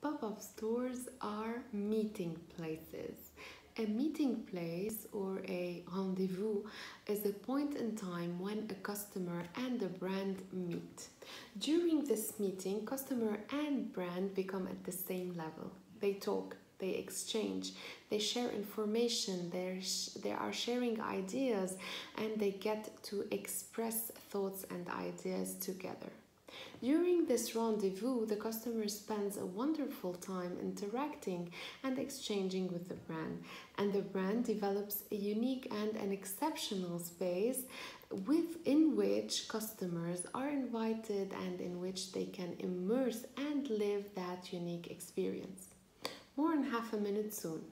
Pop up stores are meeting places. A meeting place or a rendezvous is a point in time when a customer and a brand meet. During this meeting, customer and brand become at the same level. They talk, they exchange, they share information, they are sharing ideas, and they get to express thoughts and ideas together. During this rendezvous, the customer spends a wonderful time interacting and exchanging with the brand, and the brand develops a unique and an exceptional space within which customers are invited and in which they can immerse and live that unique experience. More in half a minute soon.